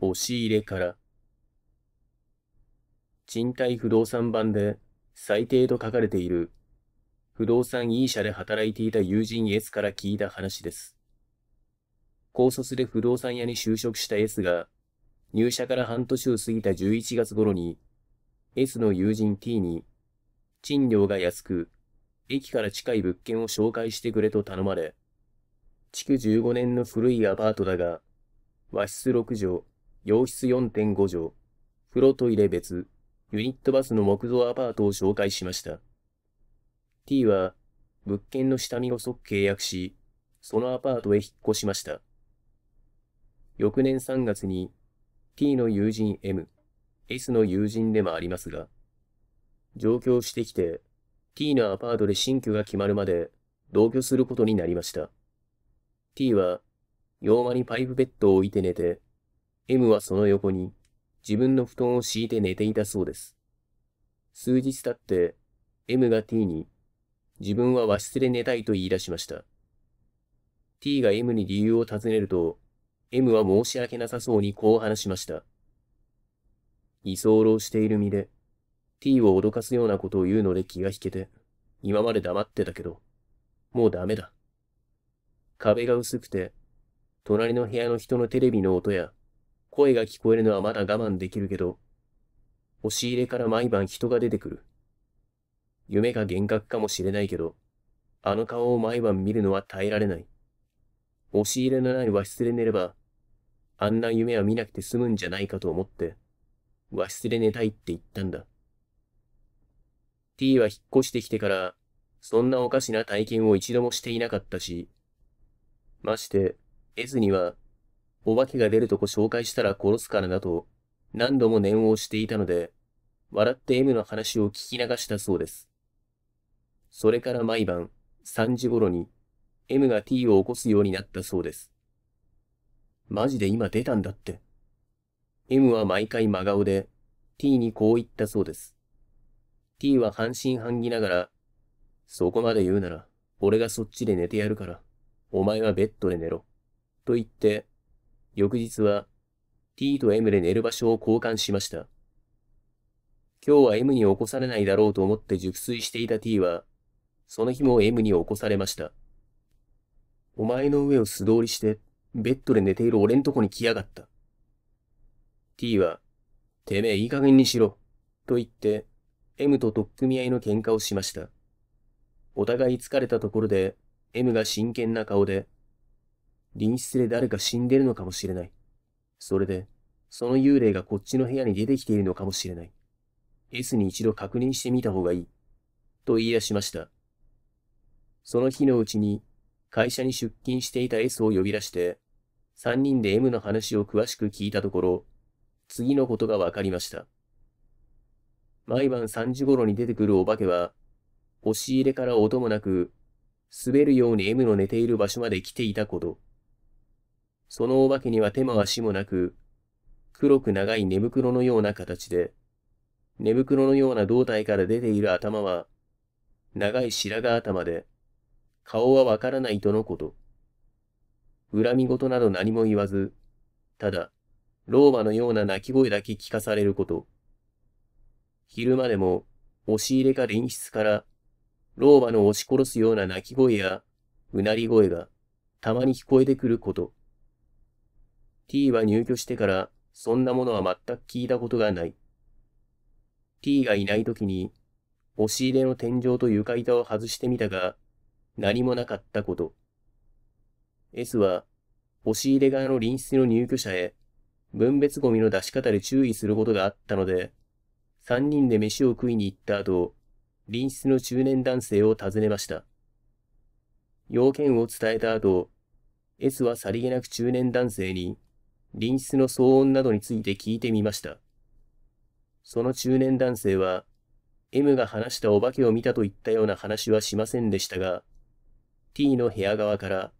押し入れから。賃貸不動産版で最低と書かれている不動産 E 社で働いていた友人 S から聞いた話です。高卒で不動産屋に就職した S が入社から半年を過ぎた11月頃に S の友人 T に賃料が安く駅から近い物件を紹介してくれと頼まれ、築15年の古いアパートだが、和室6畳、洋室4.5畳、風呂トイレ別、ユニットバスの木造アパートを紹介しました。T は物件の下見を即契約し、そのアパートへ引っ越しました。翌年3月に T の友人 M、S の友人でもありますが、上京してきて T のアパートで新居が決まるまで同居することになりました。T は洋間にパイプベッドを置いて寝て、M はその横に自分の布団を敷いて寝ていたそうです。数日経って M が T に自分は和室で寝たいと言い出しました。T が M に理由を尋ねると、M は申し訳なさそうにこう話しました。居候している身で、T を脅かすようなことを言うので気が引けて、今まで黙ってたけど、もうダメだ。壁が薄くて、隣の部屋の人のテレビの音や、声が聞こえるのはまだ我慢できるけど、押し入れから毎晩人が出てくる。夢が幻覚かもしれないけど、あの顔を毎晩見るのは耐えられない。押し入れのない和室で寝れば、あんな夢は見なくて済むんじゃないかと思って、和室で寝たいって言ったんだ。T は引っ越してきてから、そんなおかしな体験を一度もしていなかったし、まして、S にはお化けが出るとこ紹介したら殺すからなと何度も念を押していたので、笑って M の話を聞き流したそうです。それから毎晩3時頃に M が T を起こすようになったそうです。マジで今出たんだって。M は毎回真顔で T にこう言ったそうです。T は半信半疑ながら、そこまで言うなら、俺がそっちで寝てやるから、お前はベッドで寝ろ。と言って、翌日は T と M で寝る場所を交換しました。今日は M に起こされないだろうと思って熟睡していた T は、その日も M に起こされました。お前の上を素通りして、ベッドで寝ている俺んとこに来やがった。T は、てめえいい加減にしろ、と言って、M と取っ組み合いの喧嘩をしました。お互い疲れたところで、M が真剣な顔で、隣室で誰か死んでるのかもしれない。それで、その幽霊がこっちの部屋に出てきているのかもしれない。S に一度確認してみた方がいい。と言い出しました。その日のうちに、会社に出勤していた S を呼び出して、三人で M の話を詳しく聞いたところ、次のことが分かりました。毎晩3時頃に出てくるお化けは、押し入れから音もなく、滑るように M の寝ている場所まで来ていたこと。そのお化けには手も足もなく、黒く長い寝袋のような形で、寝袋のような胴体から出ている頭は、長い白髪頭で、顔はわからないとのこと。恨み事など何も言わず、ただ、老婆のような鳴き声だけ聞かされること。昼間でも、押し入れか隣室から、老婆の押し殺すような鳴き声や、うなり声が、たまに聞こえてくること。T は入居してからそんなものは全く聞いたことがない。T がいない時に押し入れの天井と床板を外してみたが何もなかったこと。S は押し入れ側の隣室の入居者へ分別ゴミの出し方で注意することがあったので三人で飯を食いに行った後隣室の中年男性を訪ねました。要件を伝えた後 S はさりげなく中年男性に隣室の騒音などについて聞いてみました。その中年男性は、M が話したお化けを見たといったような話はしませんでしたが、T の部屋側から、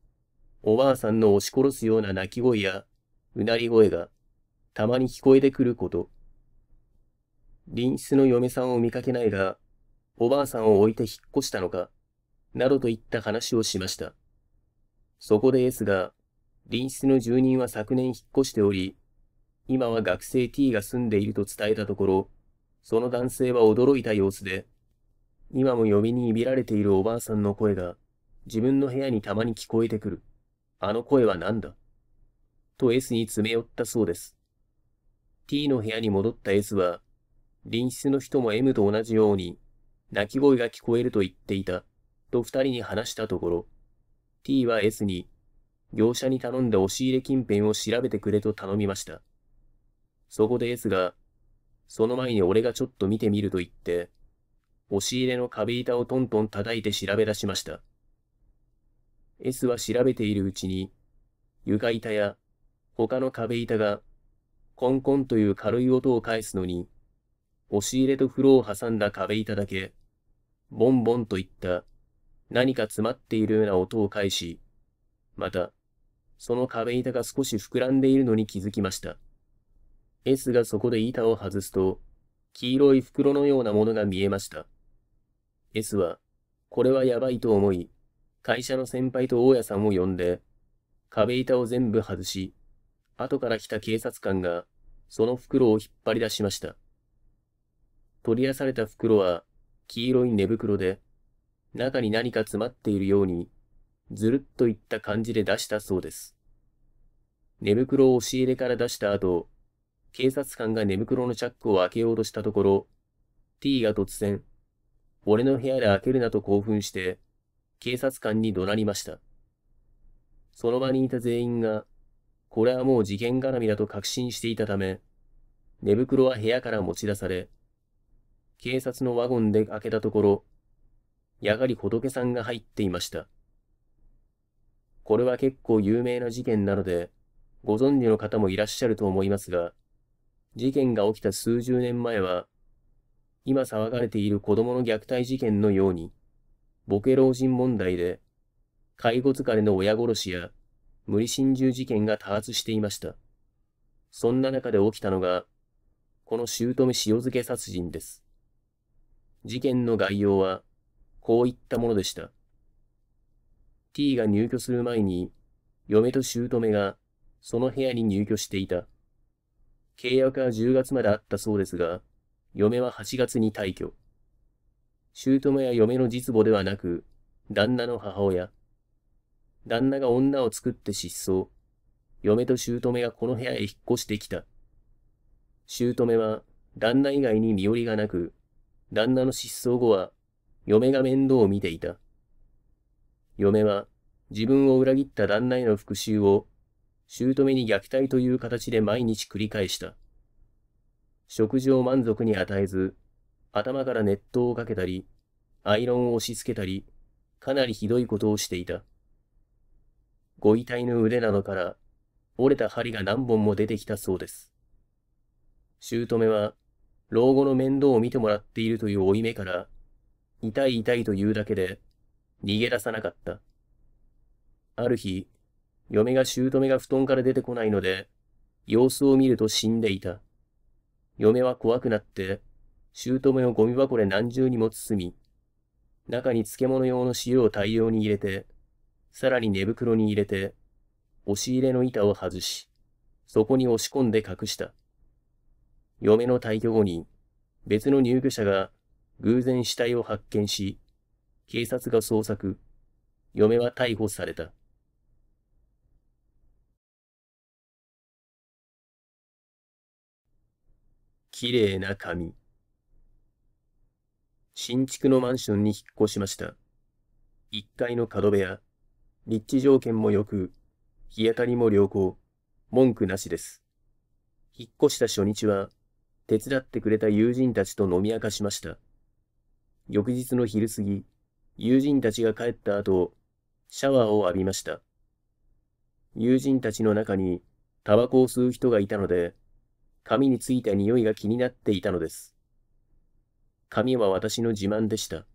おばあさんの押し殺すような泣き声や、うなり声が、たまに聞こえてくること。隣室の嫁さんを見かけないが、おばあさんを置いて引っ越したのか、などといった話をしました。そこで S が、隣室の住人は昨年引っ越しており、今は学生 T が住んでいると伝えたところ、その男性は驚いた様子で、今も呼びにいびられているおばあさんの声が自分の部屋にたまに聞こえてくる。あの声は何だ？と S に詰め寄ったそうです。T の部屋に戻った S は、隣室の人も M と同じように、泣き声が聞こえると言っていた、と二人に話したところ、T は S に、業者に頼んで押し入れ近辺を調べてくれと頼みました。そこで S が、その前に俺がちょっと見てみると言って、押し入れの壁板をトントン叩いて調べ出しました。S は調べているうちに、床板や他の壁板がコンコンという軽い音を返すのに、押し入れと風呂を挟んだ壁板だけ、ボンボンといった何か詰まっているような音を返し、また、その壁板が少し膨らんでいるのに気づきました。S がそこで板を外すと、黄色い袋のようなものが見えました。S は、これはやばいと思い、会社の先輩と大家さんを呼んで、壁板を全部外し、後から来た警察官が、その袋を引っ張り出しました。取り出された袋は、黄色い寝袋で、中に何か詰まっているように、ずるっといった感じで出したそうです。寝袋を押し入れから出した後、警察官が寝袋のチャックを開けようとしたところ、T が突然、俺の部屋で開けるなと興奮して、警察官に怒鳴りました。その場にいた全員が、これはもう事件絡みだと確信していたため、寝袋は部屋から持ち出され、警察のワゴンで開けたところ、やはり仏さんが入っていました。これは結構有名な事件なので、ご存知の方もいらっしゃると思いますが、事件が起きた数十年前は、今騒がれている子供の虐待事件のように、ボケ老人問題で、介護疲れの親殺しや無理心中事件が多発していました。そんな中で起きたのが、この姑塩漬け殺人です。事件の概要は、こういったものでした。T が入居する前に、嫁と姑がその部屋に入居していた。契約は10月まであったそうですが、嫁は8月に退去。姑や嫁の実母ではなく、旦那の母親。旦那が女を作って失踪。嫁と姑がこの部屋へ引っ越してきた。姑は旦那以外に身寄りがなく、旦那の失踪後は嫁が面倒を見ていた。嫁は自分を裏切った旦那への復讐を姑に虐待という形で毎日繰り返した。食事を満足に与えず、頭から熱湯をかけたり、アイロンを押し付けたり、かなりひどいことをしていた。ご遺体の腕などから折れた針が何本も出てきたそうです。姑は、老後の面倒を見てもらっているという負い目から、痛い痛いと言うだけで、逃げ出さなかった。ある日、嫁が姑が布団から出てこないので、様子を見ると死んでいた。嫁は怖くなって、姑をゴミ箱で何重にも包み、中に漬物用の塩を大量に入れて、さらに寝袋に入れて、押し入れの板を外し、そこに押し込んで隠した。嫁の退去後に、別の入居者が偶然死体を発見し、警察が捜索、嫁は逮捕された。綺麗な髪。新築のマンションに引っ越しました。1階の角部屋、立地条件も良く、日当たりも良好、文句なしです。引っ越した初日は、手伝ってくれた友人たちと飲み明かしました。翌日の昼過ぎ、友人たちが帰った後、シャワーを浴びました。友人たちの中にタバコを吸う人がいたので、髪についた匂いが気になっていたのです。髪は私の自慢でした。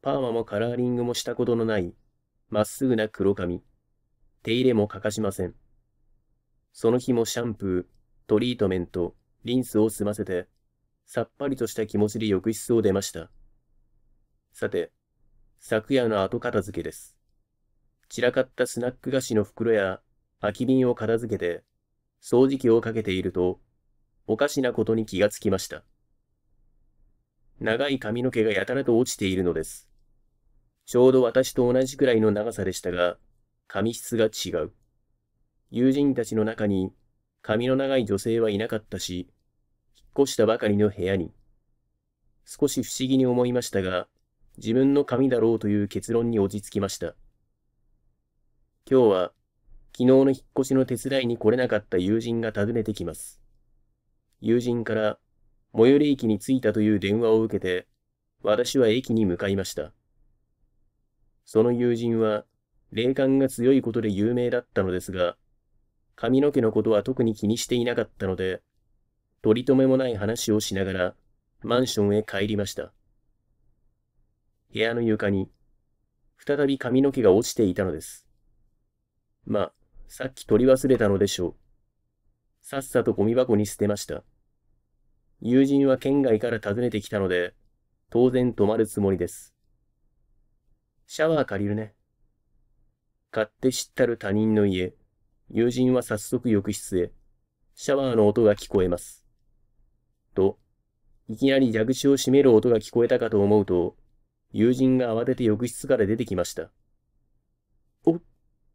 パーマもカラーリングもしたことのない、まっすぐな黒髪。手入れも欠かしません。その日もシャンプー、トリートメント、リンスを済ませて、さっぱりとした気持ちで浴室を出ました。さて、昨夜の後片付けです。散らかったスナック菓子の袋や空き瓶を片付けて、掃除機をかけていると、おかしなことに気がつきました。長い髪の毛がやたらと落ちているのです。ちょうど私と同じくらいの長さでしたが、髪質が違う。友人たちの中に髪の長い女性はいなかったし、引っ越したばかりの部屋に。少し不思議に思いましたが、自分の髪だろうという結論に落ち着きました。今日は、昨日の引っ越しの手伝いに来れなかった友人が訪ねてきます。友人から、最寄り駅に着いたという電話を受けて、私は駅に向かいました。その友人は、霊感が強いことで有名だったのですが、髪の毛のことは特に気にしていなかったので、取り留めもない話をしながら、マンションへ帰りました。部屋の床に、再び髪の毛が落ちていたのです。まあ、さっき取り忘れたのでしょう。さっさとゴミ箱に捨てました。友人は県外から訪ねてきたので、当然泊まるつもりです。シャワー借りるね。買って知ったる他人の家。友人は早速浴室へ。シャワーの音が聞こえます。と、いきなり蛇口を閉める音が聞こえたかと思うと、友人が慌てて浴室から出てきました。お、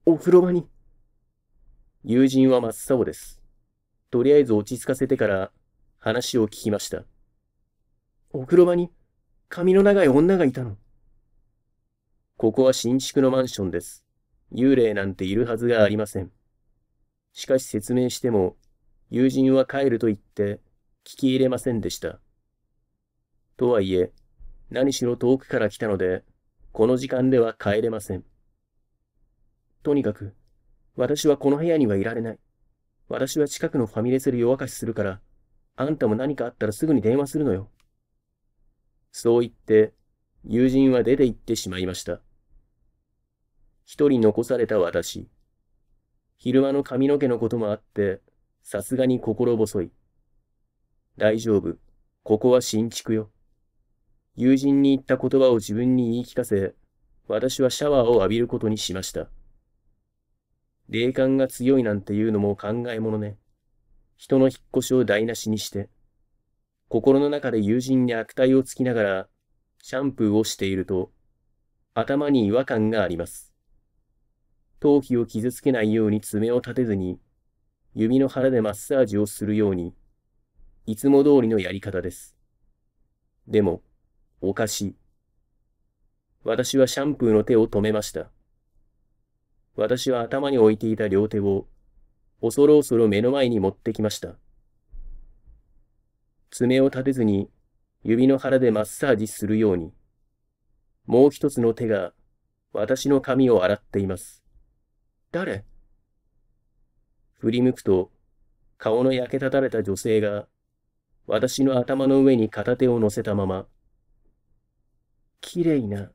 お風呂場に。友人は真っ青です。とりあえず落ち着かせてから話を聞きました。お風呂場に髪の長い女がいたの。ここは新築のマンションです。幽霊なんているはずがありません。しかし説明しても、友人は帰ると言って聞き入れませんでした。とはいえ、何しろ遠くから来たので、この時間では帰れません。とにかく、私はこの部屋にはいられない。私は近くのファミレスで夜明かしするから、あんたも何かあったらすぐに電話するのよ。そう言って、友人は出て行ってしまいました。一人残された私。昼間の髪の毛のこともあって、さすがに心細い。大丈夫。ここは新築よ。友人に言った言葉を自分に言い聞かせ、私はシャワーを浴びることにしました。霊感が強いなんていうのも考えものね。人の引っ越しを台無しにして、心の中で友人に悪態をつきながら、シャンプーをしていると、頭に違和感があります。頭皮を傷つけないように爪を立てずに、指の腹でマッサージをするように、いつも通りのやり方です。でも、おかしい。私はシャンプーの手を止めました。私は頭に置いていた両手を、恐る恐る目の前に持ってきました。爪を立てずに、指の腹でマッサージするように、もう一つの手が、私の髪を洗っています。誰？振り向くと、顔の焼けただれた女性が、私の頭の上に片手を乗せたまま、きれいな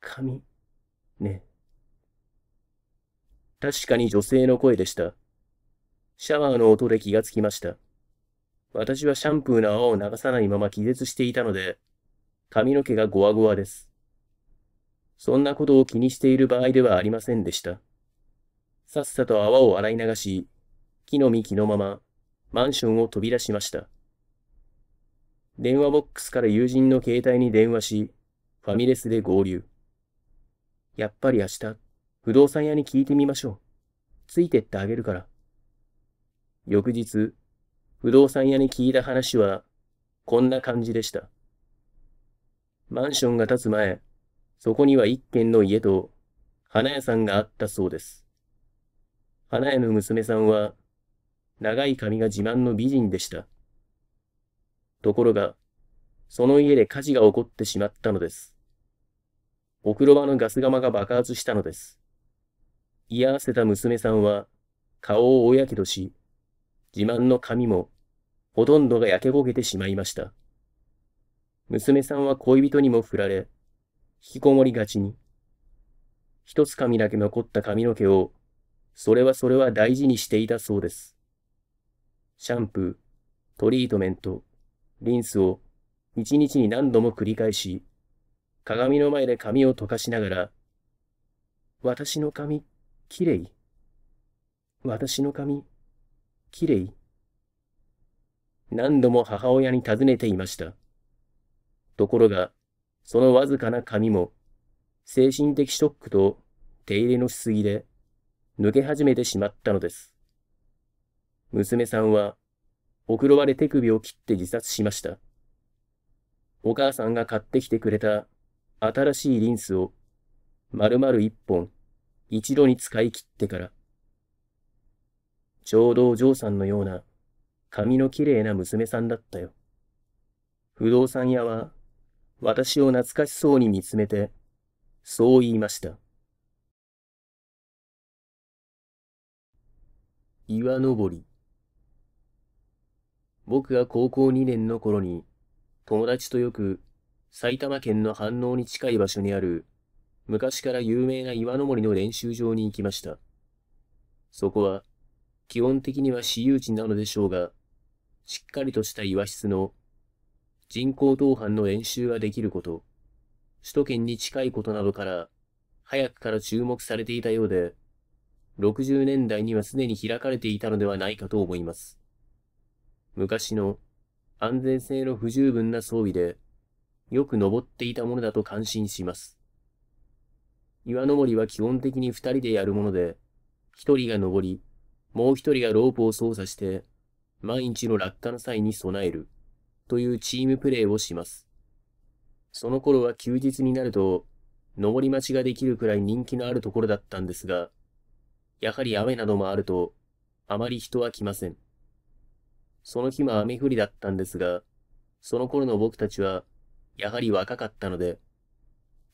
髪、ね。確かに女性の声でした。シャワーの音で気がつきました。私はシャンプーの泡を流さないまま気絶していたので、髪の毛がゴワゴワです。そんなことを気にしている場合ではありませんでした。さっさと泡を洗い流し、木の幹のまま、マンションを飛び出しました。電話ボックスから友人の携帯に電話し、ファミレスで合流。やっぱり明日、不動産屋に聞いてみましょう。ついてってあげるから。翌日、不動産屋に聞いた話は、こんな感じでした。マンションが建つ前、そこには一軒の家と花屋さんがあったそうです。花屋の娘さんは、長い髪が自慢の美人でした。ところが、その家で火事が起こってしまったのです。お風呂場のガス釜が爆発したのです。居合わせた娘さんは、顔を大やけどし、自慢の髪も、ほとんどが焼け焦げてしまいました。娘さんは恋人にも振られ、引きこもりがちに、一つ髪だけ残った髪の毛をそれはそれは大事にしていたそうです。シャンプー、トリートメント、リンスを一日に何度も繰り返し、鏡の前で髪を溶かしながら、私の髪、きれい。私の髪、きれい何度も母親に尋ねていました。ところが、そのわずかな髪も、精神的ショックと手入れのしすぎで、抜け始めてしまったのです。娘さんは、お風呂場で手首を切って自殺しました。お母さんが買ってきてくれた新しいリンスを、丸々一本、一度に使い切ってから、ちょうどお嬢さんのような、髪のきれいな娘さんだったよ。不動産屋は、私を懐かしそうに見つめて、そう言いました。岩登り。僕が高校2年の頃に、友達とよく埼玉県の反応に近い場所にある昔から有名な岩登りの練習場に行きました。そこは基本的には私有地なのでしょうが、しっかりとした岩質の人工同伴の練習ができること、首都圏に近いことなどから早くから注目されていたようで、60年代にはすでに開かれていたのではないかと思います。昔の安全性の不十分な装備で、よく登っていたものだと感心します。岩登りは基本的に二人でやるもので、一人が登り、もう一人がロープを操作して、毎日の落下の際に備える、というチームプレーをします。その頃は休日になると、登り待ちができるくらい人気のあるところだったんですが、やはり雨などもあると、あまり人は来ません。その日も雨降りだったんですが、その頃の僕たちは、やはり若かったので、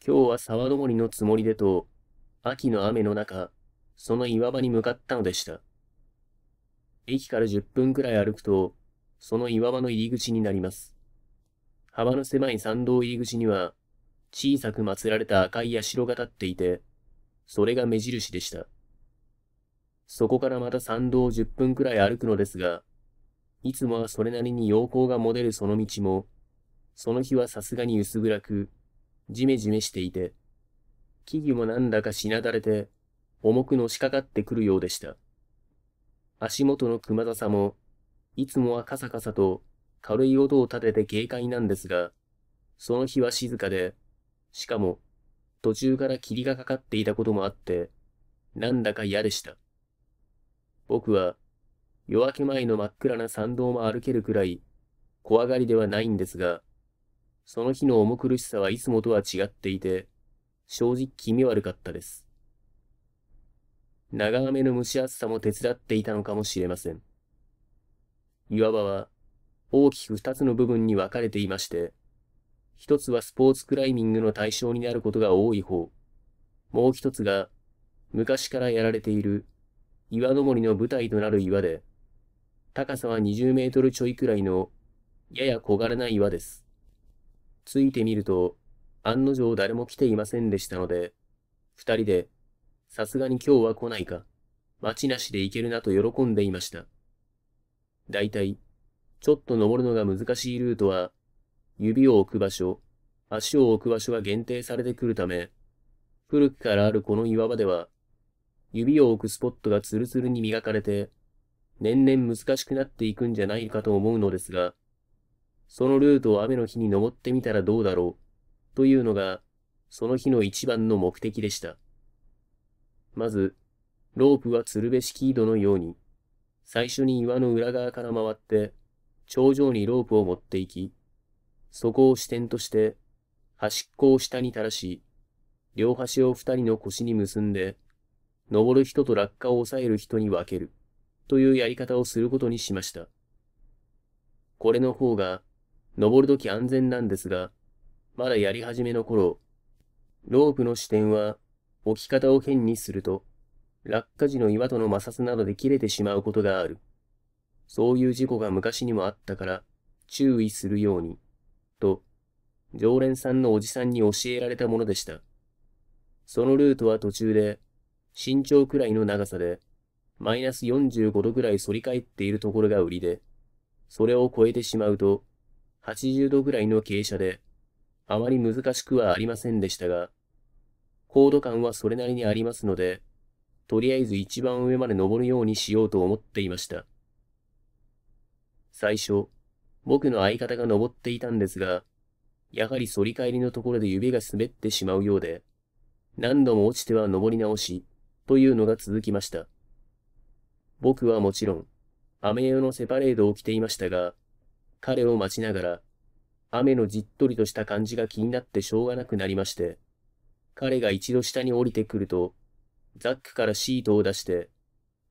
今日は沢登りのつもりでと、秋の雨の中、その岩場に向かったのでした。駅から10分くらい歩くと、その岩場の入り口になります。幅の狭い参道入り口には、小さく祀られた赤い社が立っていて、それが目印でした。そこからまた参道を10分くらい歩くのですが、いつもはそれなりに陽光がも出るその道も、その日はさすがに薄暗く、じめじめしていて、木々もなんだかしなだれて、重くのしかかってくるようでした。足元の熊笹も、いつもはカサカサと軽い音を立てて軽快なんですが、その日は静かで、しかも途中から霧がかかっていたこともあって、なんだか嫌でした。僕は夜明け前の真っ暗な参道も歩けるくらい怖がりではないんですが、その日の重苦しさはいつもとは違っていて、正直気味悪かったです。長雨の蒸し暑さも手伝っていたのかもしれません。岩場は大きく二つの部分に分かれていまして、一つはスポーツクライミングの対象になることが多い方、もう一つが昔からやられている岩登りの舞台となる岩で、高さは20メートルちょいくらいの、やや小柄な岩です。ついてみると、案の定誰も来ていませんでしたので、二人で、さすがに今日は来ないか、待ちなしで行けるなと喜んでいました。だいたい、ちょっと登るのが難しいルートは、指を置く場所、足を置く場所が限定されてくるため、古くからあるこの岩場では、指を置くスポットがツルツルに磨かれて、年々難しくなっていくんじゃないかと思うのですが、そのルートを雨の日に登ってみたらどうだろう、というのが、その日の一番の目的でした。まず、ロープは鶴瓶式井戸のように、最初に岩の裏側から回って、頂上にロープを持っていき、そこを支点として、端っこを下に垂らし、両端を二人の腰に結んで、登る人と落下を抑える人に分ける。というやり方をすることにしました。これの方が、登るとき安全なんですが、まだやり始めの頃、ロープの視点は置き方を変にすると、落下時の岩との摩擦などで切れてしまうことがある。そういう事故が昔にもあったから注意するように、と、常連さんのおじさんに教えられたものでした。そのルートは途中で、身長くらいの長さで、マイナス45度ぐらい反り返っているところが売りで、それを超えてしまうと、80度ぐらいの傾斜で、あまり難しくはありませんでしたが、高度感はそれなりにありますので、とりあえず一番上まで登るようにしようと思っていました。最初、僕の相方が登っていたんですが、やはり反り返りのところで指が滑ってしまうようで、何度も落ちては登り直し、というのが続きました。僕はもちろん、雨用のセパレードを着ていましたが、彼を待ちながら、雨のじっとりとした感じが気になってしょうがなくなりまして、彼が一度下に降りてくると、ザックからシートを出して、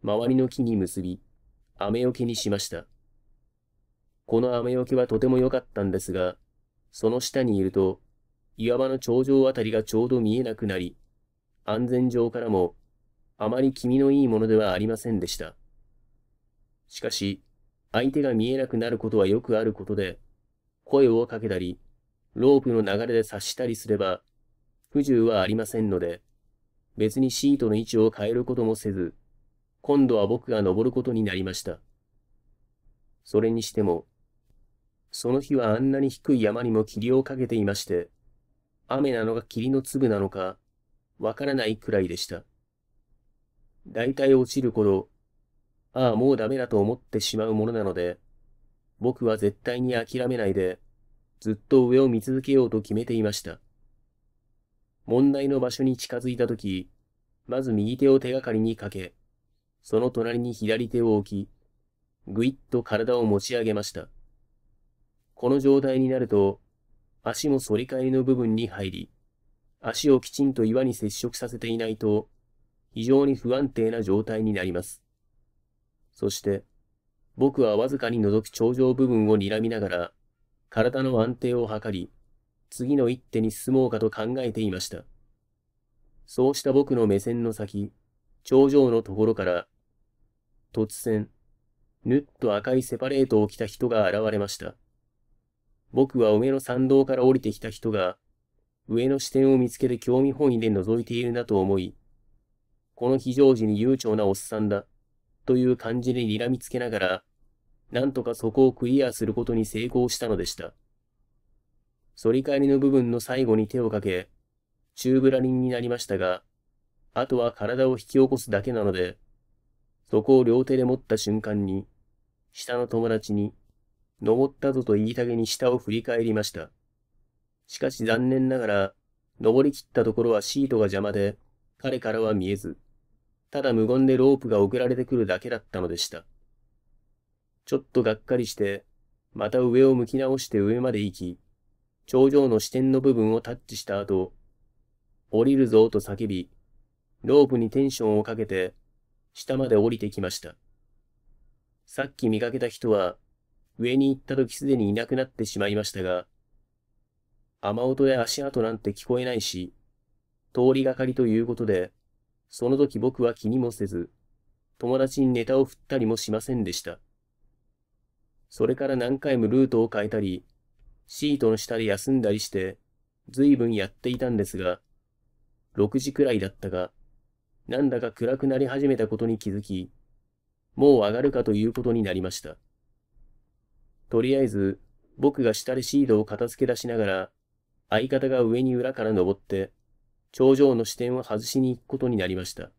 周りの木に結び、雨よけにしました。この雨よけはとても良かったんですが、その下にいると、岩場の頂上あたりがちょうど見えなくなり、安全上からも、あまり気味のいいものではありませんでした。しかし、相手が見えなくなることはよくあることで、声をかけたり、ロープの流れで察したりすれば、不自由はありませんので、別にシートの位置を変えることもせず、今度は僕が登ることになりました。それにしても、その日はあんなに低い山にも霧をかけていまして、雨なのか霧の粒なのか、わからないくらいでした。だいたい落ちる頃、ああ、もうダメだと思ってしまうものなので、僕は絶対に諦めないで、ずっと上を見続けようと決めていました。問題の場所に近づいたとき、まず右手を手がかりにかけ、その隣に左手を置き、ぐいっと体を持ち上げました。この状態になると、足も反り返りの部分に入り、足をきちんと岩に接触させていないと、非常に不安定な状態になります。そして、僕はわずかに覗き頂上部分を睨みながら、体の安定を図り、次の一手に進もうかと考えていました。そうした僕の目線の先、頂上のところから、突然、ぬっと赤いセパレートを着た人が現れました。僕は上の参道から降りてきた人が、上の視点を見つけて興味本位で覗いているなと思い、この非常時に悠長なおっさんだ、という感じで睨みつけながら、なんとかそこをクリアすることに成功したのでした。反り返りの部分の最後に手をかけ、宙ぶらりんになりましたが、あとは体を引き起こすだけなので、そこを両手で持った瞬間に、下の友達に、登ったぞと言いたげに下を振り返りました。しかし残念ながら、登りきったところはシートが邪魔で、彼からは見えず、ただ無言でロープが送られてくるだけだったのでした。ちょっとがっかりして、また上を向き直して上まで行き、頂上の支点の部分をタッチした後、降りるぞと叫び、ロープにテンションをかけて、下まで降りてきました。さっき見かけた人は、上に行った時すでにいなくなってしまいましたが、雨音や足跡なんて聞こえないし、通りがかりということで、その時僕は気にもせず、友達にネタを振ったりもしませんでした。それから何回もルートを変えたり、シートの下で休んだりして、ずいぶんやっていたんですが、6時くらいだったが、なんだか暗くなり始めたことに気づき、もう上がるかということになりました。とりあえず、僕が下でシードを片付け出しながら、相方が上に裏から登って、頂上の視点を外しに行くことになりました。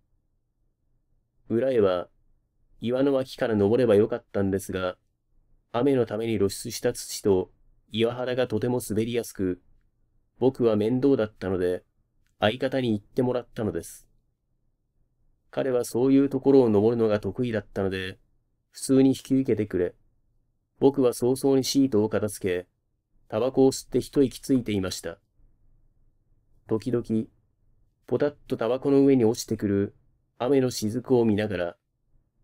裏へは、岩の脇から登ればよかったんですが、雨のために露出した土と岩肌がとても滑りやすく、僕は面倒だったので、相方に言ってもらったのです。彼はそういうところを登るのが得意だったので、普通に引き受けてくれ。僕は早々にシートを片付け、タバコを吸って一息ついていました。時々、ポタッとタバコの上に落ちてくる雨の雫を見ながら、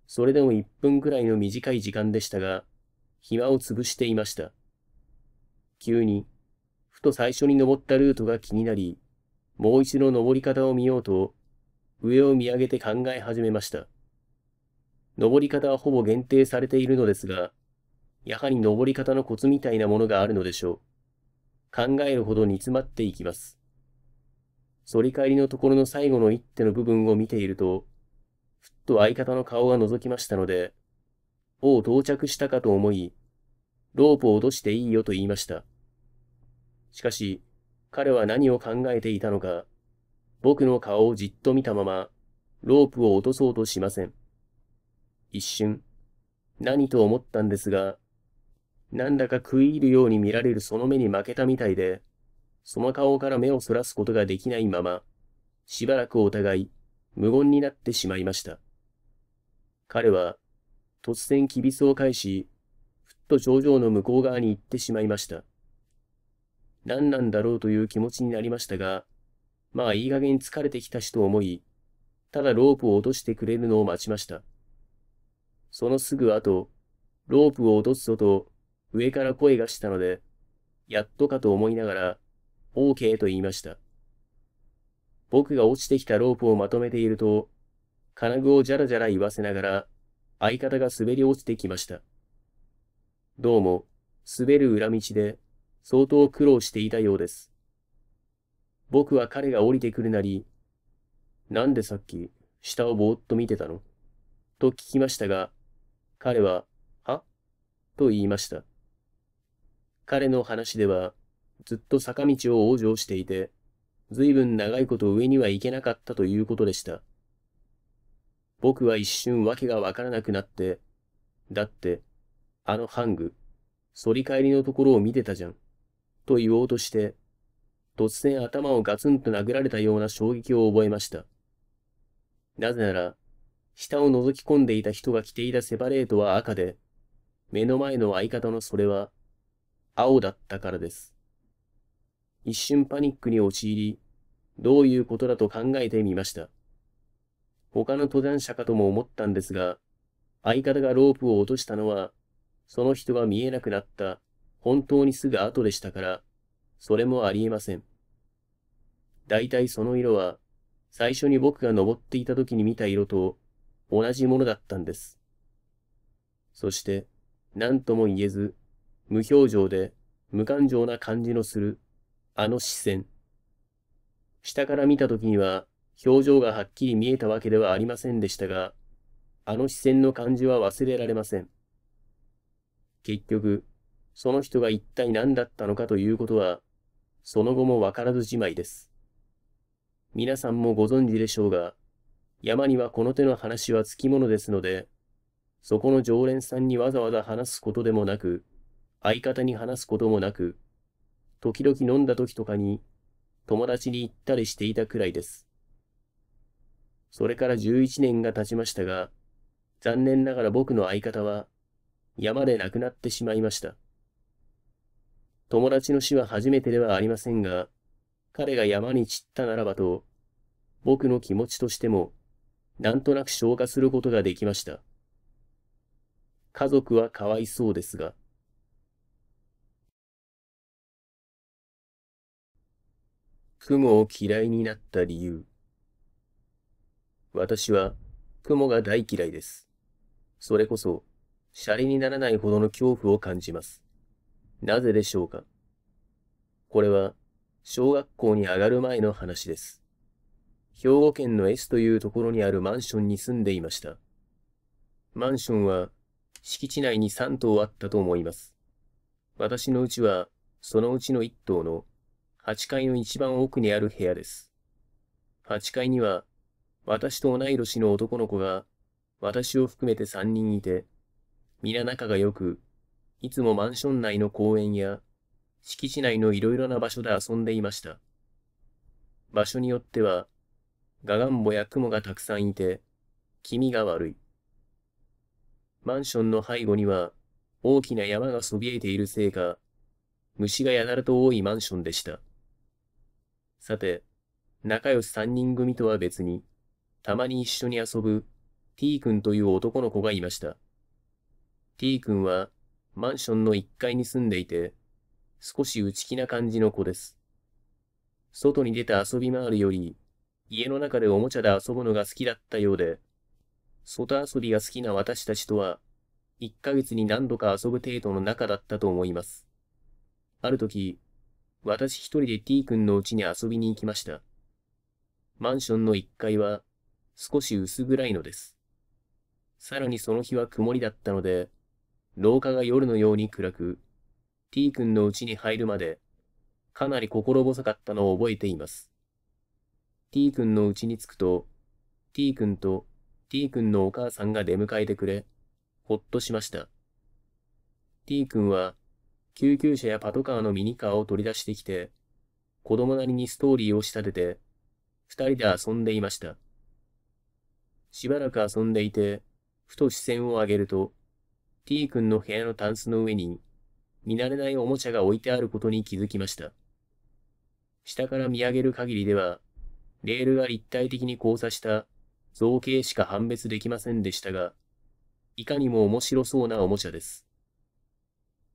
それでも一分くらいの短い時間でしたが、暇を潰していました。急に、ふと最初に登ったルートが気になり、もう一度登り方を見ようと、上を見上げて考え始めました。登り方はほぼ限定されているのですが、やはり登り方のコツみたいなものがあるのでしょう。考えるほど煮詰まっていきます。反り返りのところの最後の一手の部分を見ていると、ふっと相方の顔が覗きましたので、おう到着したかと思い、ロープを落としていいよと言いました。しかし、彼は何を考えていたのか、僕の顔をじっと見たまま、ロープを落とそうとしません。一瞬、何と思ったんですが、なんだか食い入るように見られるその目に負けたみたいで、その顔から目をそらすことができないまま、しばらくお互い無言になってしまいました。彼は突然きびすを返し、ふっと頂上の向こう側に行ってしまいました。何なんだろうという気持ちになりましたが、まあいい加減疲れてきたしと思い、ただロープを落としてくれるのを待ちました。そのすぐ後、ロープを落とすぞと上から声がしたので、やっとかと思いながら、OK と言いました。僕が落ちてきたロープをまとめていると、金具をじゃらじゃら言わせながら、相方が滑り落ちてきました。どうも、滑る裏道で、相当苦労していたようです。僕は彼が降りてくるなり、なんでさっき、下をぼーっと見てたの？と聞きましたが、彼は、は？と言いました。彼の話では、ずっと坂道を往生していて、ずいぶん長いこと上には行けなかったということでした。僕は一瞬わけがわからなくなって、だって、あのハング、反り返りのところを見てたじゃん、と言おうとして、突然頭をガツンと殴られたような衝撃を覚えました。なぜなら、下を覗き込んでいた人が着ていたセパレートは赤で、目の前の相方のそれは青だったからです。一瞬パニックに陥り、どういうことだと考えてみました。他の登山者かとも思ったんですが、相方がロープを落としたのは、その人が見えなくなった本当にすぐ後でしたから、それもありえません。大体その色は、最初に僕が登っていた時に見た色と同じものだったんです。そして、何とも言えず、無表情で無感情な感じのする、あの視線。下から見たときには、表情がはっきり見えたわけではありませんでしたが、あの視線の感じは忘れられません。結局、その人が一体何だったのかということは、その後もわからずじまいです。皆さんもご存知でしょうが、山にはこの手の話はつきものですので、そこの常連さんにわざわざ話すことでもなく、相方に話すこともなく、時々飲んだ時とかに友達に行ったりしていたくらいです。それから11年が経ちましたが、残念ながら僕の相方は山で亡くなってしまいました。友達の死は初めてではありませんが、彼が山に散ったならばと、僕の気持ちとしても、なんとなく消化することができました。家族はかわいそうですが、雲を嫌いになった理由。私は雲が大嫌いです。それこそ、シャレにならないほどの恐怖を感じます。なぜでしょうか？これは、小学校に上がる前の話です。兵庫県の S というところにあるマンションに住んでいました。マンションは敷地内に3棟あったと思います。私のうちはそのうちの1棟の8階の一番奥にある部屋です。8階には、私と同い年の男の子が、私を含めて3人いて、皆仲が良く、いつもマンション内の公園や、敷地内のいろいろな場所で遊んでいました。場所によっては、ガガンボや雲がたくさんいて、気味が悪い。マンションの背後には、大きな山がそびえているせいか、虫がやたらと多いマンションでした。さて、仲良し三人組とは別に、たまに一緒に遊ぶ T 君という男の子がいました。T 君はマンションの1階に住んでいて、少し内気な感じの子です。外に出て遊び回るより、家の中でおもちゃで遊ぶのが好きだったようで、外遊びが好きな私たちとは、1ヶ月に何度か遊ぶ程度の仲だったと思います。ある時、私一人で T 君の家に遊びに行きました。マンションの1階は少し薄暗いのです。さらにその日は曇りだったので、廊下が夜のように暗く、T 君の家に入るまでかなり心細かったのを覚えています。T 君の家に着くと、T 君と T 君のお母さんが出迎えてくれ、ほっとしました。T 君は救急車やパトカーのミニカーを取り出してきて、子供なりにストーリーを仕立てて、二人で遊んでいました。しばらく遊んでいて、ふと視線を上げると、T 君の部屋のタンスの上に、見慣れないおもちゃが置いてあることに気づきました。下から見上げる限りでは、レールが立体的に交差した造形しか判別できませんでしたが、いかにも面白そうなおもちゃです。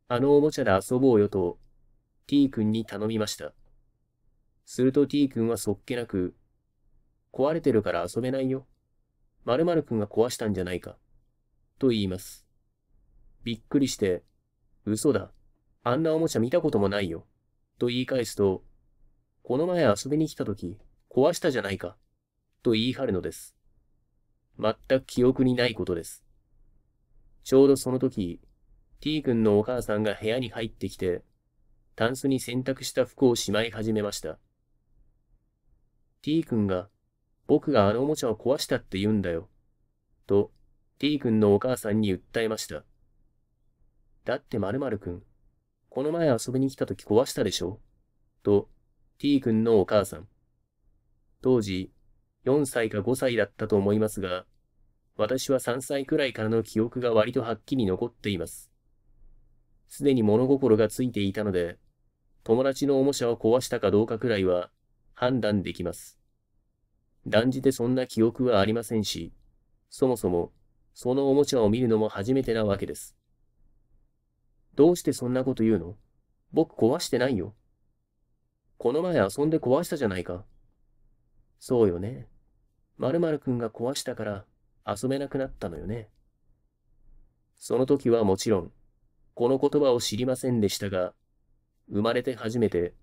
あのおもちゃで遊ぼうよと T 君に頼みました。すると T 君はそっけなく、壊れてるから遊べないよ。〇〇君が壊したんじゃないか。と言います。びっくりして、嘘だ。あんなおもちゃ見たこともないよ。と言い返すと、この前遊びに来た時、壊したじゃないか。と言い張るのです。全く記憶にないことです。ちょうどその時、T 君のお母さんが部屋に入ってきて、タンスに洗濯した服をしまい始めました。T 君が、僕があのおもちゃを壊したって言うんだよ。と、T 君のお母さんに訴えました。だって〇〇君、この前遊びに来た時壊したでしょと、T 君のお母さん。当時、4歳か5歳だったと思いますが、私は3歳くらいからの記憶が割とはっきり残っています。すでに物心がついていたので、友達のおもちゃを壊したかどうかくらいは判断できます。断じてそんな記憶はありませんし、そもそもそのおもちゃを見るのも初めてなわけです。どうしてそんなこと言うの？僕壊してないよ。この前遊んで壊したじゃないか。そうよね。〇〇くんが壊したから遊べなくなったのよね。その時はもちろん、この言葉を知りませんでしたが、生まれて初めて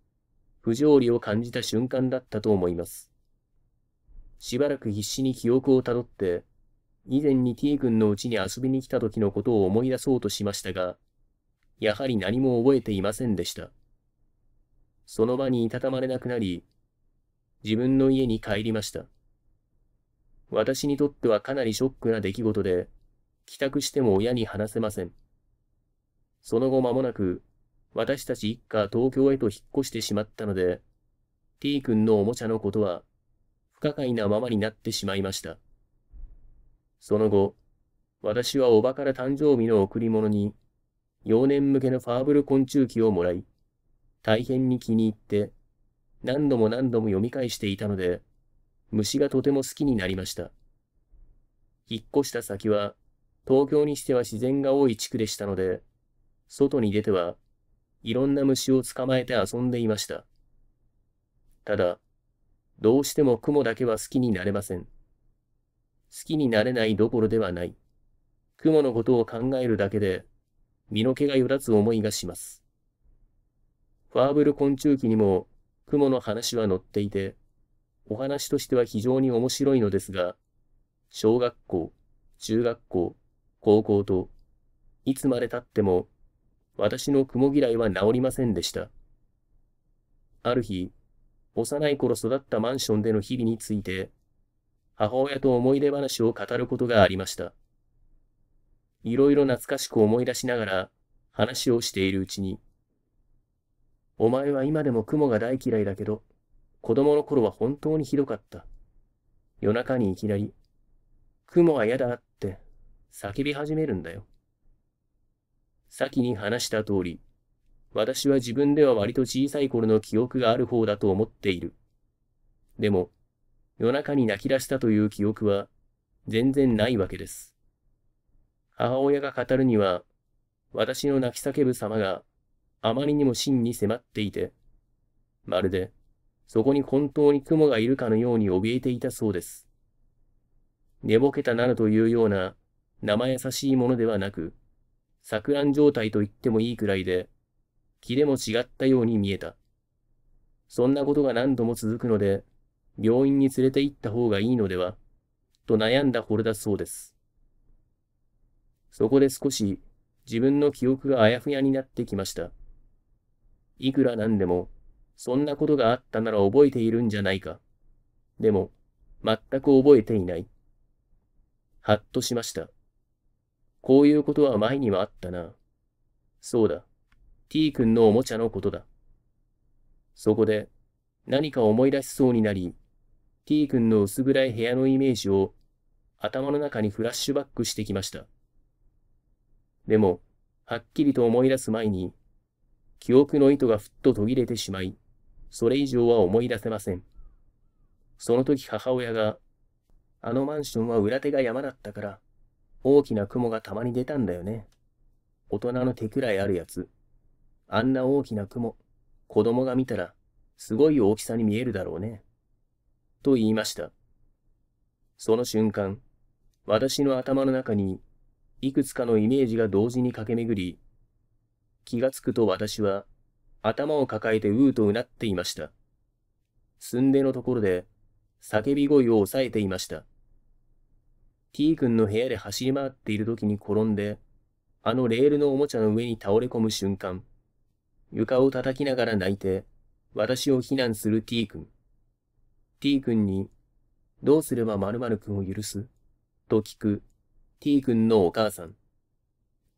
不条理を感じた瞬間だったと思います。しばらく必死に記憶をたどって、以前に T 君の家に遊びに来た時のことを思い出そうとしましたが、やはり何も覚えていませんでした。その場にいたたまれなくなり、自分の家に帰りました。私にとってはかなりショックな出来事で、帰宅しても親に話せません。その後間もなく、私たち一家東京へと引っ越してしまったので、T 君のおもちゃのことは不可解なままになってしまいました。その後、私はおばから誕生日の贈り物に、幼年向けのファーブル昆虫記をもらい、大変に気に入って、何度も何度も読み返していたので、虫がとても好きになりました。引っ越した先は、東京にしては自然が多い地区でしたので、外に出ては、いろんな虫を捕まえて遊んでいました。ただ、どうしても雲だけは好きになれません。好きになれないどころではない。雲のことを考えるだけで、身の毛がよらつ思いがします。ファーブル昆虫記にも雲の話は載っていて、お話としては非常に面白いのですが、小学校、中学校、高校と、いつまで経っても、私の雲嫌いは治りませんでした。ある日、幼い頃育ったマンションでの日々について、母親と思い出話を語ることがありました。いろいろ懐かしく思い出しながら話をしているうちに、お前は今でも雲が大嫌いだけど、子供の頃は本当にひどかった。夜中にいきなり、雲は嫌だって叫び始めるんだよ。先に話した通り、私は自分では割と小さい頃の記憶がある方だと思っている。でも、夜中に泣き出したという記憶は全然ないわけです。母親が語るには、私の泣き叫ぶ様があまりにも真に迫っていて、まるで、そこに本当に雲がいるかのように怯えていたそうです。寝ぼけたなどというような生優しいものではなく、錯乱状態と言ってもいいくらいで、気でも違ったように見えた。そんなことが何度も続くので、病院に連れて行った方がいいのでは、と悩んだほれだそうです。そこで少し自分の記憶があやふやになってきました。いくらなんでも、そんなことがあったなら覚えているんじゃないか。でも、全く覚えていない。はっとしました。こういうことは前にはあったな。そうだ。T 君のおもちゃのことだ。そこで何か思い出しそうになり、T 君の薄暗い部屋のイメージを頭の中にフラッシュバックしてきました。でも、はっきりと思い出す前に、記憶の糸がふっと途切れてしまい、それ以上は思い出せません。その時母親が、あのマンションは裏手が山だったから、大きな雲がたまに出たんだよね。大人の手くらいあるやつ。あんな大きな雲、子供が見たら、すごい大きさに見えるだろうね。と言いました。その瞬間、私の頭の中に、いくつかのイメージが同時に駆け巡り、気がつくと私は、頭を抱えてうーとうなっていました。寸出のところで、叫び声を抑えていました。T 君の部屋で走り回っている時に転んで、あのレールのおもちゃの上に倒れ込む瞬間、床を叩きながら泣いて、私を非難する T 君。T 君に、どうすれば〇〇君を許す？と聞く T 君のお母さん。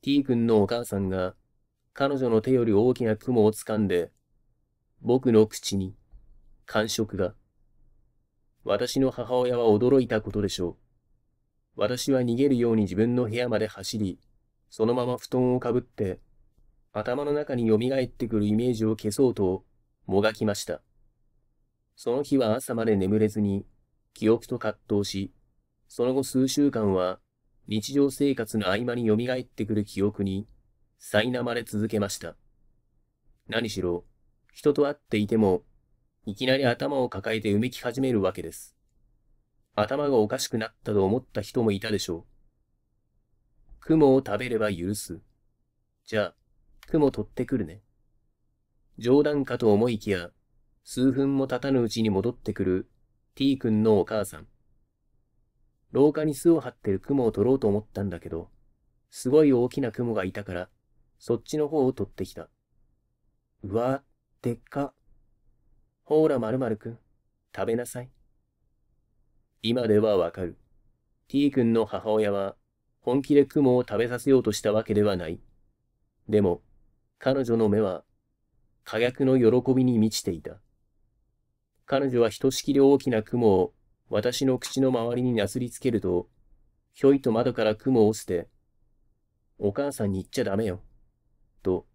T 君のお母さんが、彼女の手より大きな雲を掴んで、僕の口に、感触が。私の母親は驚いたことでしょう。私は逃げるように自分の部屋まで走り、そのまま布団をかぶって、頭の中に蘇ってくるイメージを消そうと、もがきました。その日は朝まで眠れずに、記憶と葛藤し、その後数週間は、日常生活の合間に蘇ってくる記憶に、苛まれ続けました。何しろ、人と会っていても、いきなり頭を抱えてうめき始めるわけです。頭がおかしくなったと思った人もいたでしょう。雲を食べれば許す。じゃあ、雲取ってくるね。冗談かと思いきや、数分も経たぬうちに戻ってくる T 君のお母さん。廊下に巣を張ってる雲を取ろうと思ったんだけど、すごい大きな雲がいたから、そっちの方を取ってきた。うわ、でっか。ほーら、まるまるくん、食べなさい。今ではわかる。T 君の母親は、本気で雲を食べさせようとしたわけではない。でも、彼女の目は、火薬の喜びに満ちていた。彼女はひとしきり大きな雲を私の口の周りになすりつけると、ひょいと窓から雲を捨て、お母さんに言っちゃダメよ。と、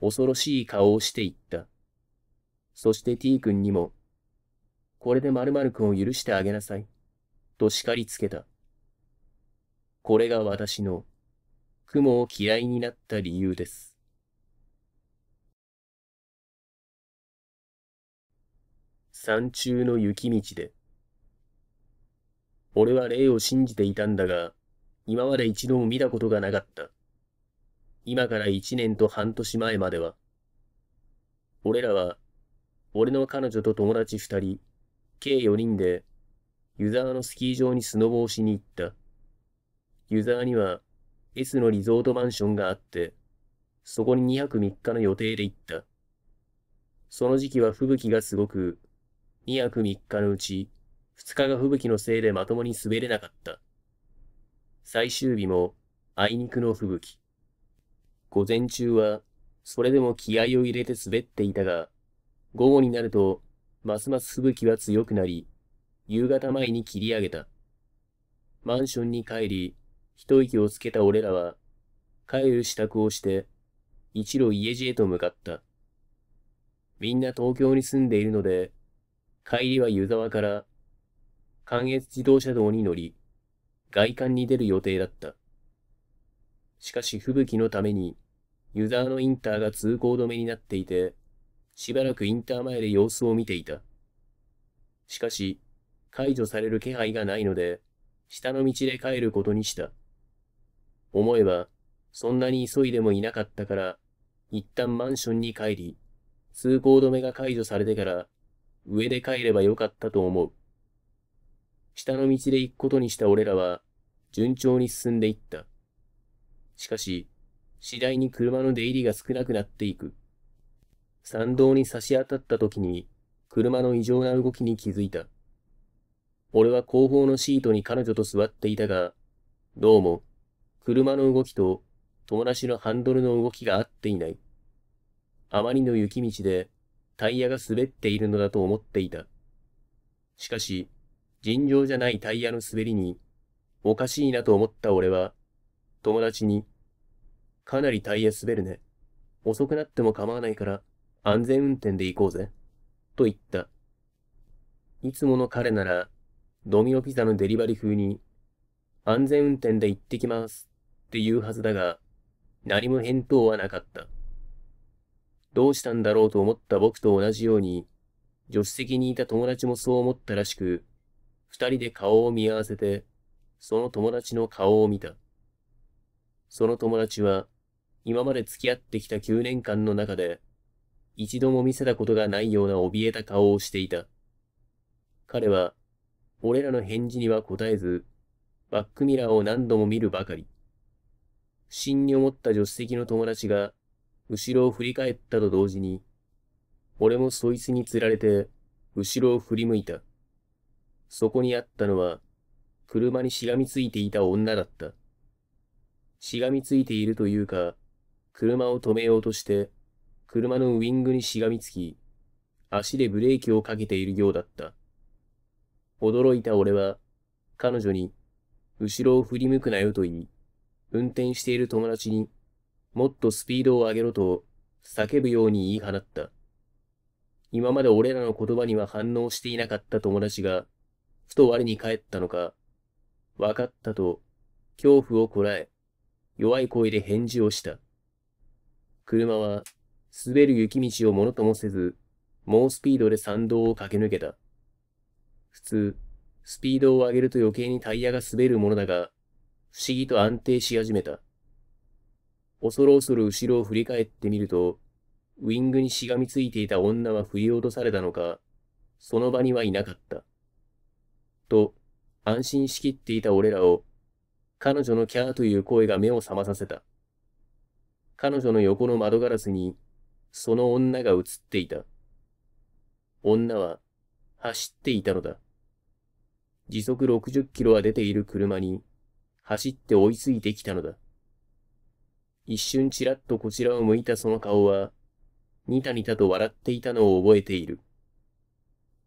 恐ろしい顔をして言った。そして T 君にも、これで〇〇君を許してあげなさい。と叱りつけた。これが私の雲を嫌いになった理由です。山中の雪道で。俺は霊を信じていたんだが、今まで一度も見たことがなかった。今から一年と半年前までは。俺らは、俺の彼女と友達二人、計四人で湯沢のスキー場にスノボをしに行った。湯沢には S のリゾートマンションがあって、そこに2泊3日の予定で行った。その時期は吹雪がすごく、2泊3日のうち2日が吹雪のせいでまともに滑れなかった。最終日もあいにくの吹雪。午前中はそれでも気合を入れて滑っていたが、午後になるとますます吹雪は強くなり、夕方前に切り上げた。マンションに帰り、一息をつけた俺らは、帰る支度をして、一路家路へと向かった。みんな東京に住んでいるので、帰りは湯沢から、関越自動車道に乗り、外観に出る予定だった。しかし吹雪のために、湯沢のインターが通行止めになっていて、しばらくインター前で様子を見ていた。しかし、解除される気配がないので、下の道で帰ることにした。思えば、そんなに急いでもいなかったから、一旦マンションに帰り、通行止めが解除されてから、上で帰ればよかったと思う。下の道で行くことにした俺らは、順調に進んでいった。しかし、次第に車の出入りが少なくなっていく。参道に差し当たった時に、車の異常な動きに気づいた。俺は後方のシートに彼女と座っていたが、どうも、車の動きと友達のハンドルの動きが合っていない。あまりの雪道でタイヤが滑っているのだと思っていた。しかし、尋常じゃないタイヤの滑りに、おかしいなと思った俺は、友達に、かなりタイヤ滑るね。遅くなっても構わないから安全運転で行こうぜ。と言った。いつもの彼なら、ドミノピザのデリバリー風に、安全運転で行ってきますって言うはずだが、何も返答はなかった。どうしたんだろうと思った僕と同じように、助手席にいた友達もそう思ったらしく、二人で顔を見合わせて、その友達の顔を見た。その友達は、今まで付き合ってきた9年間の中で、一度も見せたことがないような怯えた顔をしていた。彼は、俺らの返事には答えず、バックミラーを何度も見るばかり。不審に思った助手席の友達が、後ろを振り返ったと同時に、俺もそいつにつられて、後ろを振り向いた。そこにあったのは、車にしがみついていた女だった。しがみついているというか、車を止めようとして、車のウィングにしがみつき、足でブレーキをかけているようだった。驚いた俺は、彼女に、後ろを振り向くなよと言い、運転している友達に、もっとスピードを上げろと、叫ぶように言い放った。今まで俺らの言葉には反応していなかった友達が、ふと我に返ったのか、わかったと、恐怖をこらえ、弱い声で返事をした。車は、滑る雪道をものともせず、猛スピードで山道を駆け抜けた。普通、スピードを上げると余計にタイヤが滑るものだが、不思議と安定し始めた。恐る恐る後ろを振り返ってみると、ウィングにしがみついていた女は振り落とされたのか、その場にはいなかった。と、安心しきっていた俺らを、彼女のキャーという声が目を覚まさせた。彼女の横の窓ガラスに、その女が映っていた。女は、走っていたのだ。時速60キロは出ている車に、走って追いついてきたのだ。一瞬ちらっとこちらを向いたその顔は、ニタニタと笑っていたのを覚えている。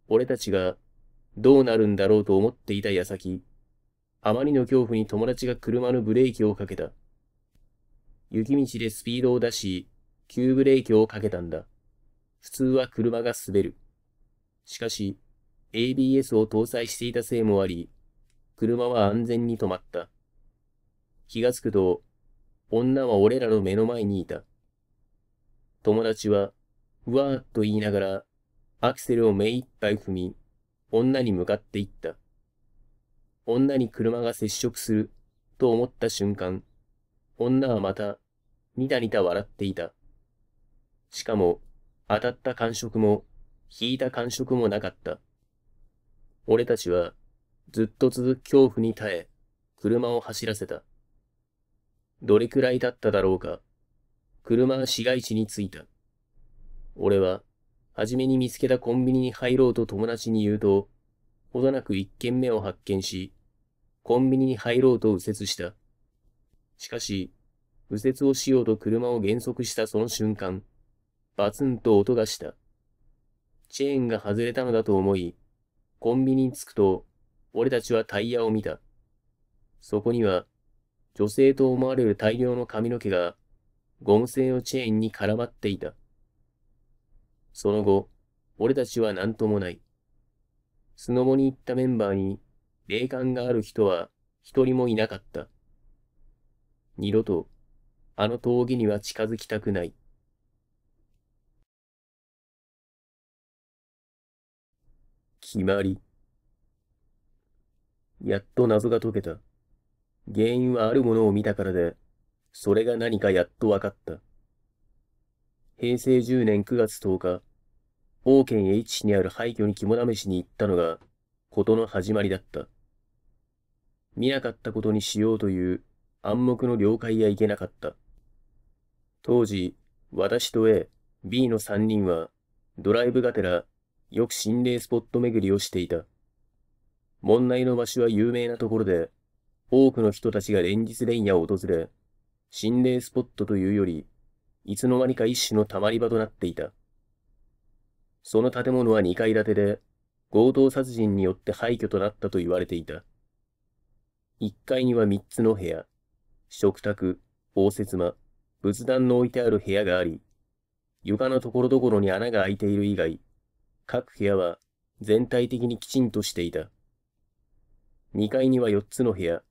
俺たちがどうなるんだろうと思っていた矢先、あまりの恐怖に友達が車のブレーキをかけた。雪道でスピードを出し、急ブレーキをかけたんだ。普通は車が滑る。しかし、ABS を搭載していたせいもあり、車は安全に止まった。気がつくと、女は俺らの目の前にいた。友達は、うわーっと言いながら、アクセルを目いっぱい踏み、女に向かっていった。女に車が接触する、と思った瞬間、女はまた、ニタニタ笑っていた。しかも、当たった感触も、引いた感触もなかった。俺たちは、ずっと続く恐怖に耐え、車を走らせた。どれくらい経っただろうか。車は市街地に着いた。俺は、はじめに見つけたコンビニに入ろうと友達に言うと、ほどなく一軒目を発見し、コンビニに入ろうと右折した。しかし、右折をしようと車を減速したその瞬間、バツンと音がした。チェーンが外れたのだと思い、コンビニに着くと、俺たちはタイヤを見た。そこには、女性と思われる大量の髪の毛が、ゴム製のチェーンに絡まっていた。その後、俺たちは何ともない。スノボに行ったメンバーに、霊感がある人は一人もいなかった。二度と、あの峠には近づきたくない。決まり。やっと謎が解けた。原因はあるものを見たからで、それが何かやっとわかった。平成10年9月10日、王県 H 市にある廃墟に肝試しに行ったのが、ことの始まりだった。見なかったことにしようという暗黙の了解やいけなかった。当時、私と A、B の3人は、ドライブがてらよく心霊スポット巡りをしていた。問題の場所は有名なところで、多くの人たちが連日連夜を訪れ、心霊スポットというより、いつの間にか一種の溜まり場となっていた。その建物は2階建てで、強盗殺人によって廃墟となったと言われていた。1階には3つの部屋、食卓、応接間、仏壇の置いてある部屋があり、床のところどころに穴が開いている以外、各部屋は全体的にきちんとしていた。2階には4つの部屋、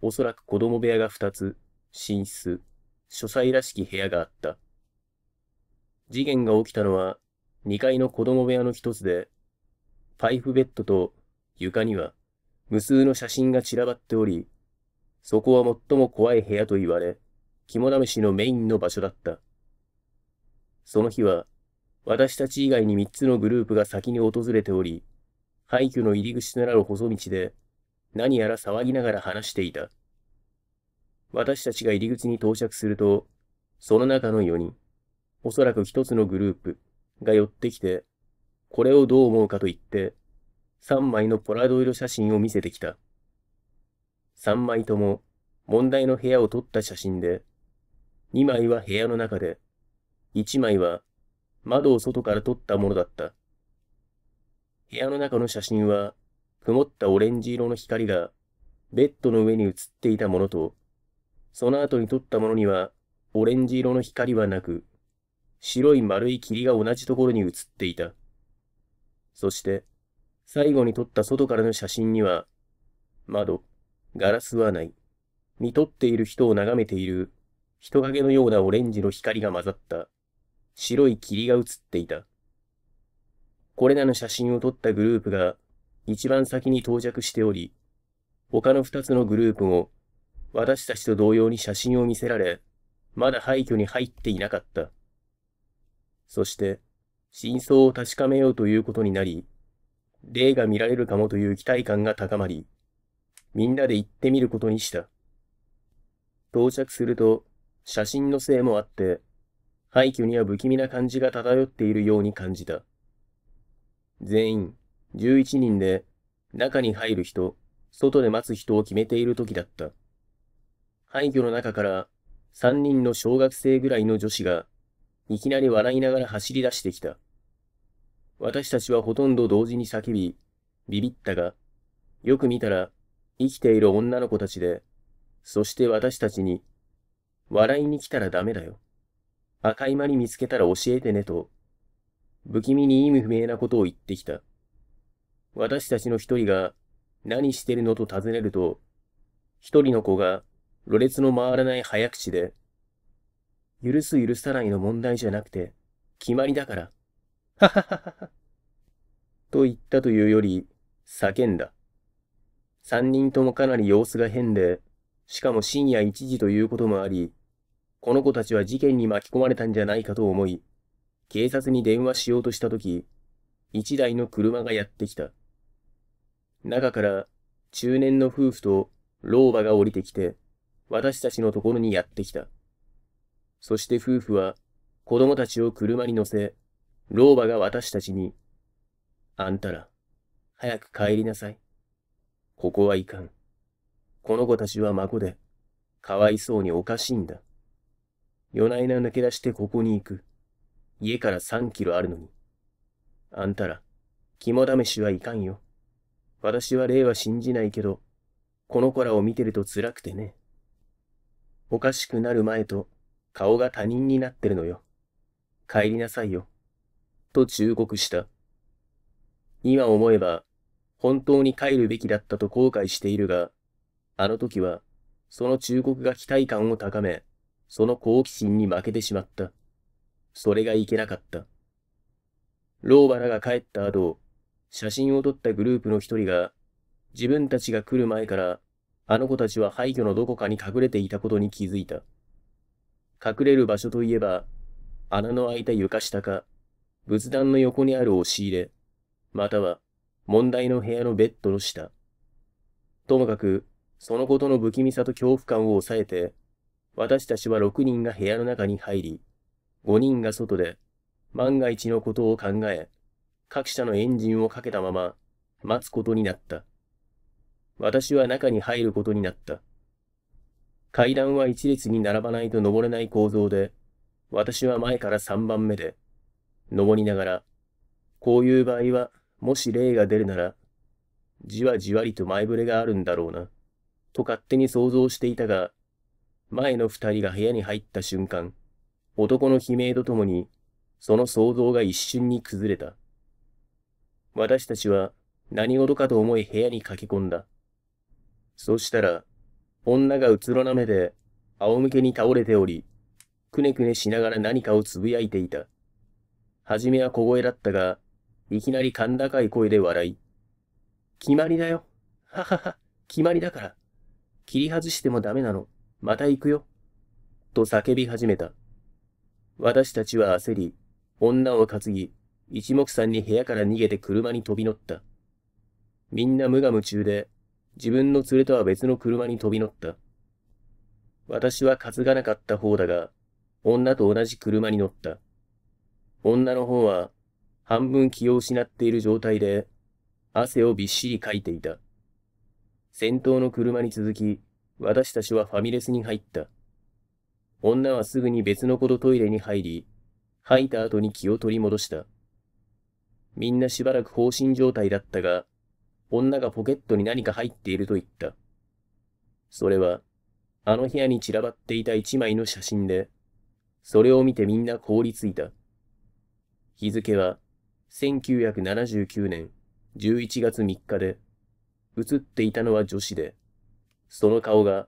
おそらく子供部屋が2つ、寝室、書斎らしき部屋があった。事件が起きたのは2階の子供部屋の一つで、パイプベッドと床には無数の写真が散らばっており、そこは最も怖い部屋と言われ、肝試しのメインの場所だった。その日は、私たち以外に三つのグループが先に訪れており、廃墟の入り口となる細道で、何やら騒ぎながら話していた。私たちが入り口に到着すると、その中の四人、おそらく一つのグループが寄ってきて、これをどう思うかと言って、三枚のポラドイド写真を見せてきた。三枚とも問題の部屋を撮った写真で、2枚は部屋の中で、1枚は窓を外から撮ったものだった。部屋の中の写真は、曇ったオレンジ色の光がベッドの上に映っていたものと、その後に撮ったものにはオレンジ色の光はなく、白い丸い霧が同じところに映っていた。そして、最後に撮った外からの写真には、窓、ガラスはない。見とっている人を眺めている人影のようなオレンジの光が混ざった白い霧が映っていた。これらの写真を撮ったグループが一番先に到着しており、他の二つのグループも私たちと同様に写真を見せられ、まだ廃墟に入っていなかった。そして、真相を確かめようということになり、霊が見られるかもという期待感が高まり、みんなで行ってみることにした。到着すると、写真のせいもあって、廃墟には不気味な感じが漂っているように感じた。全員、11人で、中に入る人、外で待つ人を決めている時だった。廃墟の中から3人の小学生ぐらいの女子が、いきなり笑いながら走り出してきた。私たちはほとんど同時に叫び、ビビったが、よく見たら、生きている女の子たちで、そして私たちに、笑いに来たらダメだよ。赤い間に見つけたら教えてねと、不気味に意味不明なことを言ってきた。私たちの一人が、何してるのと尋ねると、一人の子が、ろれつの回らない早口で、許す許さないの問題じゃなくて、決まりだから。はははは。と言ったというより、叫んだ。三人ともかなり様子が変で、しかも深夜一時ということもあり、この子たちは事件に巻き込まれたんじゃないかと思い、警察に電話しようとしたとき、一台の車がやってきた。中から中年の夫婦と老婆が降りてきて、私たちのところにやってきた。そして夫婦は子供たちを車に乗せ、老婆が私たちに、あんたら、早く帰りなさい。ここはいかん。この子たちは孫で、かわいそうにおかしいんだ。夜な夜な抜け出してここに行く。家から3キロあるのに。あんたら、肝試しはいかんよ。私は霊は信じないけど、この子らを見てると辛くてね。おかしくなる前と顔が他人になってるのよ。帰りなさいよ。と忠告した。今思えば、本当に帰るべきだったと後悔しているが、あの時は、その忠告が期待感を高め、その好奇心に負けてしまった。それがいけなかった。老婆らが帰った後、写真を撮ったグループの一人が、自分たちが来る前から、あの子たちは廃墟のどこかに隠れていたことに気づいた。隠れる場所といえば、穴の開いた床下か、仏壇の横にある押し入れ、または問題の部屋のベッドの下。ともかく、そのことの不気味さと恐怖感を抑えて、私たちは6人が部屋の中に入り、5人が外で、万が一のことを考え、各社のエンジンをかけたまま、待つことになった。私は中に入ることになった。階段は一列に並ばないと登れない構造で、私は前から三番目で、登りながら、こういう場合は、もし霊が出るなら、じわじわりと前触れがあるんだろうな、と勝手に想像していたが、前の二人が部屋に入った瞬間、男の悲鳴とともに、その想像が一瞬に崩れた。私たちは何事かと思い部屋に駆け込んだ。そしたら、女がうつろな目で仰向けに倒れており、くねくねしながら何かをつぶやいていた。はじめは小声だったが、いきなり甲高い声で笑い、決まりだよ。ははは、決まりだから。切り外してもダメなの。また行くよ。と叫び始めた。私たちは焦り、女を担ぎ、一目散に部屋から逃げて車に飛び乗った。みんな無我夢中で、自分の連れとは別の車に飛び乗った。私は担がなかった方だが、女と同じ車に乗った。女の方は、半分気を失っている状態で、汗をびっしりかいていた。先頭の車に続き、私たちはファミレスに入った。女はすぐに別の子とトイレに入り、吐いた後に気を取り戻した。みんなしばらく放心状態だったが、女がポケットに何か入っていると言った。それは、あの部屋に散らばっていた一枚の写真で、それを見てみんな凍りついた。日付は、1979年11月3日で、映っていたのは女子で、その顔が、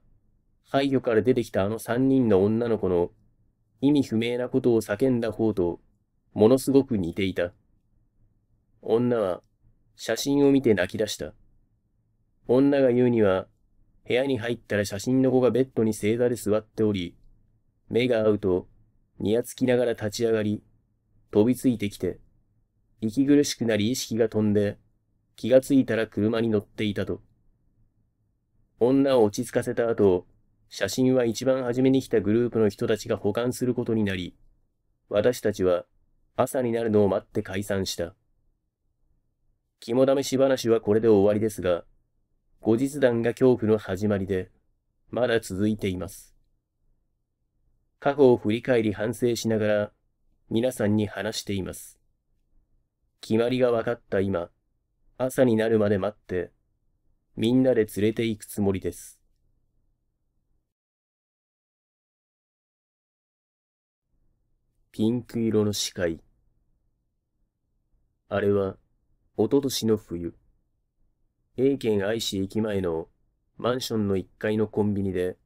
廃墟から出てきたあの三人の女の子の意味不明なことを叫んだ方と、ものすごく似ていた。女は、写真を見て泣き出した。女が言うには、部屋に入ったら写真の子がベッドに正座で座っており、目が合うと、にやつきながら立ち上がり、飛びついてきて、息苦しくなり意識が飛んで、気がついたら車に乗っていたと。女を落ち着かせた後、写真は一番初めに来たグループの人たちが保管することになり、私たちは朝になるのを待って解散した。肝試し話はこれで終わりですが、後日談が恐怖の始まりで、まだ続いています。過去を振り返り反省しながら、皆さんに話しています。決まりが分かった今、朝になるまで待って、みんなで連れて行くつもりです。ピンク色の視界。あれは、おととしの冬、A 県愛知駅前のマンションの1階のコンビニで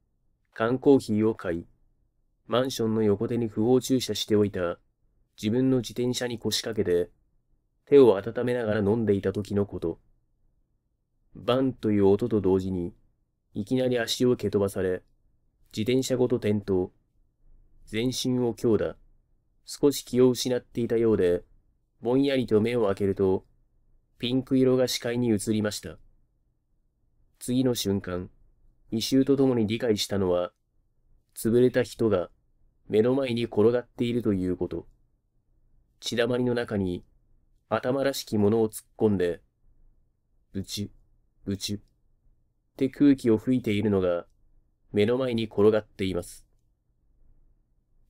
缶コーヒーを買い、マンションの横手に不法駐車しておいた自分の自転車に腰掛けて手を温めながら飲んでいた時のこと。バンという音と同時に、いきなり足を蹴飛ばされ、自転車ごと転倒。全身を強打。少し気を失っていたようで、ぼんやりと目を開けると、ピンク色が視界に映りました。次の瞬間、異臭とともに理解したのは、潰れた人が目の前に転がっているということ。血だまりの中に頭らしきものを突っ込んで、ブチュ、ブチュって空気を吹いているのが目の前に転がっています。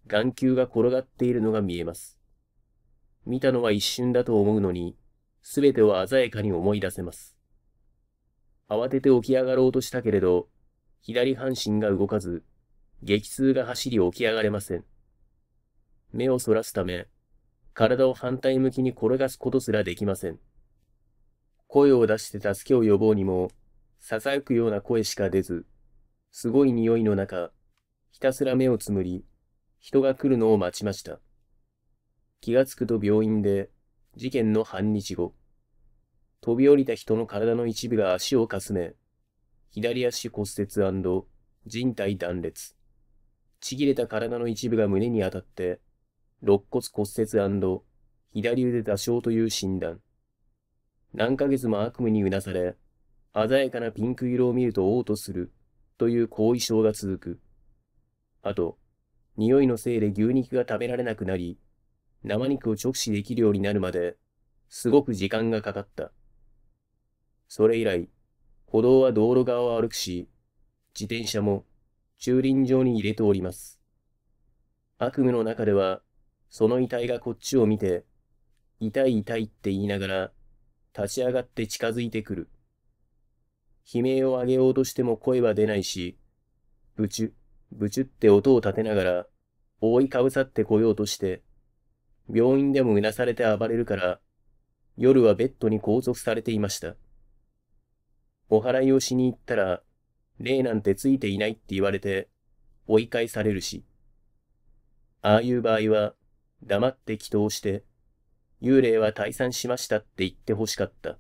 眼球が転がっているのが見えます。見たのは一瞬だと思うのに、すべてを鮮やかに思い出せます。慌てて起き上がろうとしたけれど、左半身が動かず、激痛が走り起き上がれません。目をそらすため、体を反対向きに転がすことすらできません。声を出して助けを呼ぼうにも、囁くような声しか出ず、すごい匂いの中、ひたすら目をつむり、人が来るのを待ちました。気がつくと病院で、事件の半日後、飛び降りた人の体の一部が足をかすめ、左足骨折人体断裂。ちぎれた体の一部が胸に当たって、肋骨骨折左腕打傷という診断。何ヶ月も悪夢にうなされ、鮮やかなピンク色を見ると嘔吐するという後遺症が続く。あと、匂いのせいで牛肉が食べられなくなり、生肉を直視できるようになるまで、すごく時間がかかった。それ以来、歩道は道路側を歩くし、自転車も駐輪場に入れております。悪夢の中では、その遺体がこっちを見て、痛い痛いって言いながら、立ち上がって近づいてくる。悲鳴を上げようとしても声は出ないし、ブチュ、ブチュって音を立てながら、覆いかぶさってこようとして、病院でもうなされて暴れるから、夜はベッドに拘束されていました。お祓いをしに行ったら、霊なんてついていないって言われて、追い返されるし。ああいう場合は、黙って祈祷して、幽霊は退散しましたって言って欲しかった。